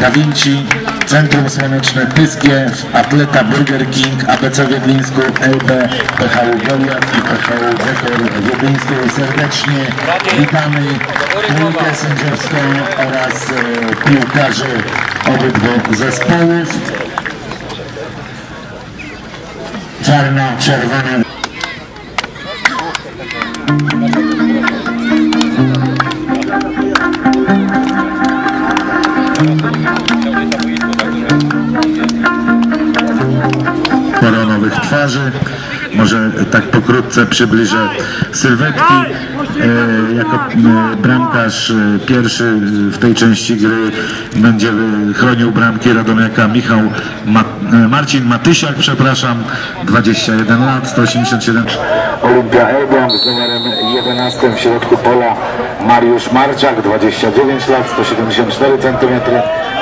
Da Vinci, Centrum Słoneczne Pyskiew, Atleta Burger King, ABC Wiedlińsku, LB, PHU Goliat i PHU Wekor Wiedlińsku. Serdecznie witamy trójkę sędziowską oraz e, piłkarzy obydwu zespołów. Czarno-czerwone Może tak pokrótce przybliżę sylwetki. E, jako e, bramkarz e, pierwszy w tej części gry będzie chronił bramki Radomiaka Michał Ma e, Marcin Matysiak, przepraszam, 21 lat, 187 Olimpia Elbląg z numerem 11 w środku pola Mariusz Marczak, 29 lat, 174 cm,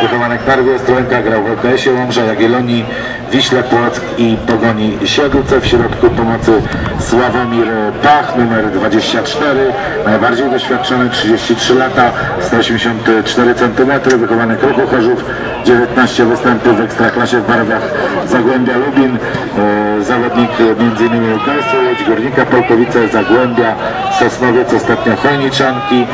wychowanek Narwie Ostrołęka, grał w LKS-ie Łomża, Jagiellonii, Wiśle Płock i Pogoni Siedlce. W środku pomocy Sławomir Pach, numer 24, najbardziej doświadczony, 33 lata, 184 cm, wychowanek Ruchu Chorzów, 19 występów w Ekstraklasie w barwach Zagłębia Lubin, e, zawodnik m.in. LKS-u, Łódź Górnika, Polkowice, Zagłębia, Sosnowiec, ostatnio Chojniczanki.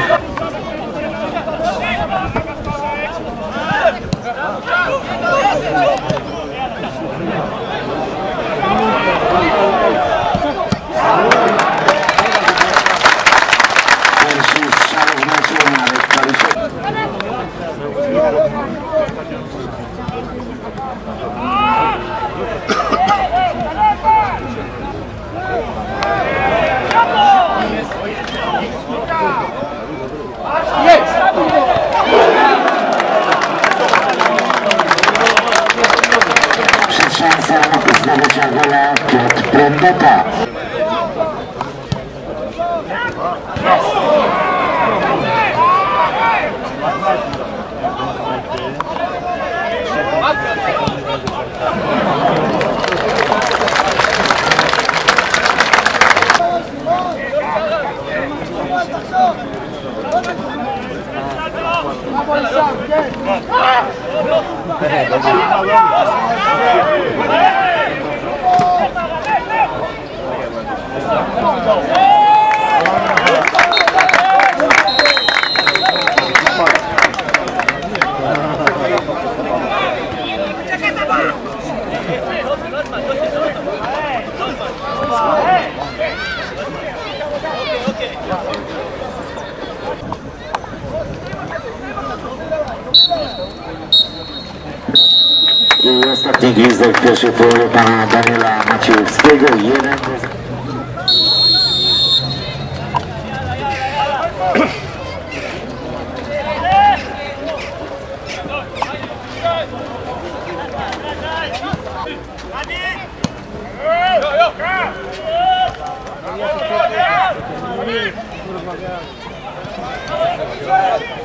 szansa na zdobycie gola Piotr Prendeta. Let's go! 快上！快！快！快！快！I ostatni gwizdek w pierwszej połowie pana Daniela Maciejewskiego. Jeden Brawo!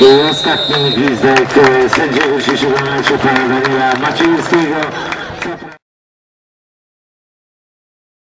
I ostatni gwizdek sędziego dzisiejszego meczu pana Daniela Maciejewskiego.